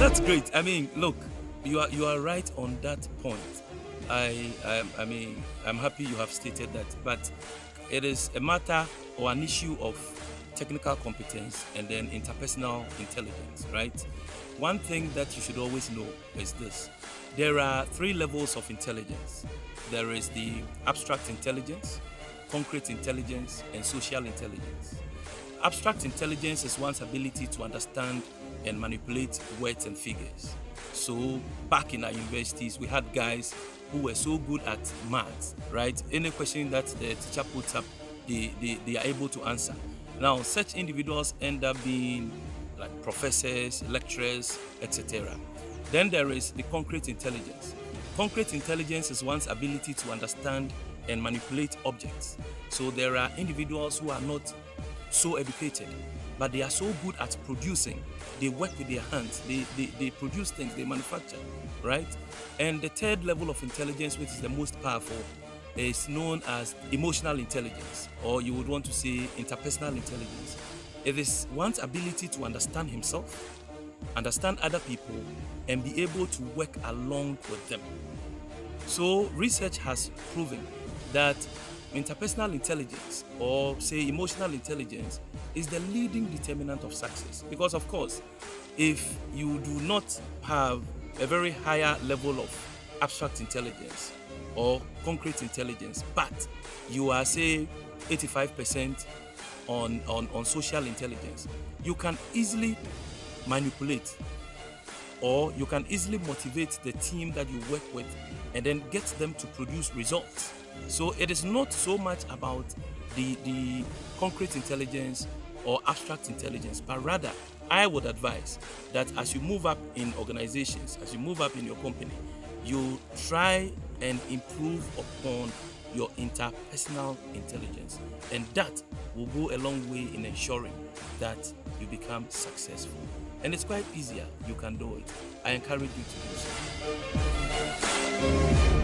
That's great. I mean, look, you are you are right on that point. I I, I mean, I'm happy you have stated that, but it is a matter or an issue of technical competence and then interpersonal intelligence, right? One thing that you should always know is this there are three levels of intelligence there is the abstract intelligence, concrete intelligence, and social intelligence. Abstract intelligence is one's ability to understand and manipulate words and figures. So, back in our universities, we had guys who were so good at maths, right? Any question that the teacher puts up, they, they, they are able to answer. Now, such individuals end up being like professors, lecturers, etc. Then there is the concrete intelligence. Concrete intelligence is one's ability to understand and manipulate objects. So there are individuals who are not so educated, but they are so good at producing. They work with their hands, they, they, they produce things, they manufacture, right? And the third level of intelligence, which is the most powerful, is known as emotional intelligence, or you would want to say interpersonal intelligence. It is one's ability to understand himself, understand other people, and be able to work along with them. So, research has proven that interpersonal intelligence, or say emotional intelligence, is the leading determinant of success. Because, of course, if you do not have a very higher level of abstract intelligence or concrete intelligence, but you are, say, 85% on, on, on social intelligence, you can easily manipulate or you can easily motivate the team that you work with and then get them to produce results. So it is not so much about the, the concrete intelligence or abstract intelligence, but rather I would advise that as you move up in organizations, as you move up in your company, you try and improve upon your interpersonal intelligence. And that will go a long way in ensuring that you become successful. And it's quite easier. You can do it. I encourage you to do so.